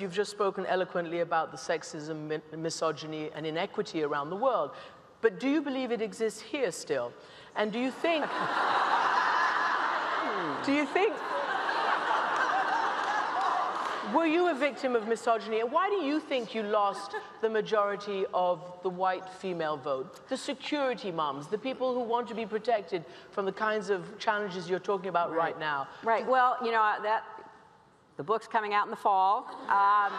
you've just spoken eloquently about the sexism, mi- misogyny, and inequity around the world. But do you believe it exists here still? And do you think. do you think. Were you a victim of misogyny? And why do you think you lost the majority of the white female vote? The security moms, the people who want to be protected from the kinds of challenges you're talking about right, right now. Right. Well, you know, that the book's coming out in the fall. Um,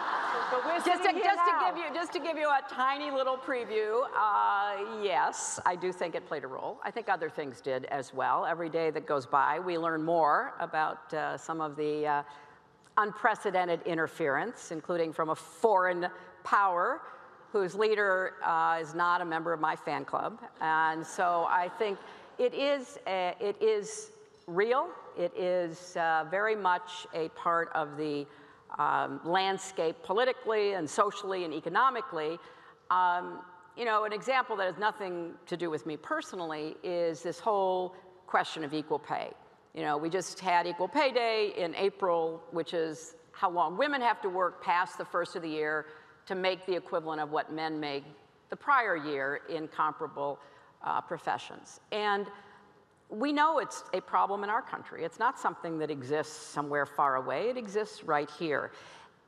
just, to, just to, give you just to give you a tiny little preview, uh, yes, I do think it played a role. I think other things did as well. Every day that goes by, we learn more about uh, some of the uh, unprecedented interference, including from a foreign power whose leader uh, is not a member of my fan club. And so I think it is, a, it is real. It is uh, very much a part of the um, landscape politically and socially and economically. Um, you know, an example that has nothing to do with me personally is this whole question of equal pay. You know, we just had Equal Pay Day in April, which is how long women have to work past the first of the year to make the equivalent of what men make the prior year in comparable uh, professions. And we know it's a problem in our country. It's not something that exists somewhere far away, it exists right here.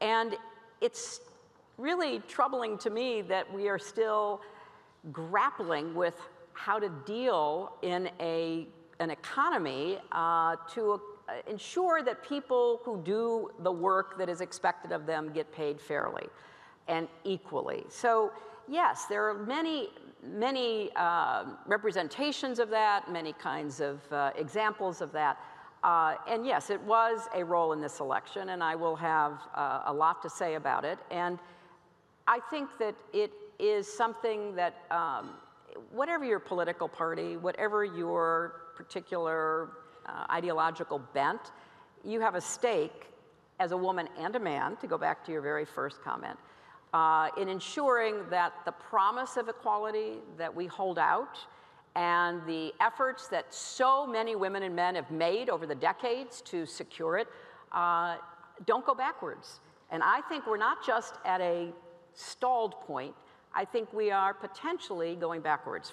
And it's really troubling to me that we are still grappling with how to deal in a an economy uh, to uh, ensure that people who do the work that is expected of them get paid fairly and equally. So, yes, there are many, many uh, representations of that, many kinds of uh, examples of that. Uh, and yes, it was a role in this election, and I will have uh, a lot to say about it. And I think that it is something that, um, whatever your political party, whatever your particular uh, ideological bent, you have a stake as a woman and a man, to go back to your very first comment, uh, in ensuring that the promise of equality that we hold out and the efforts that so many women and men have made over the decades to secure it uh, don't go backwards. And I think we're not just at a stalled point, I think we are potentially going backwards.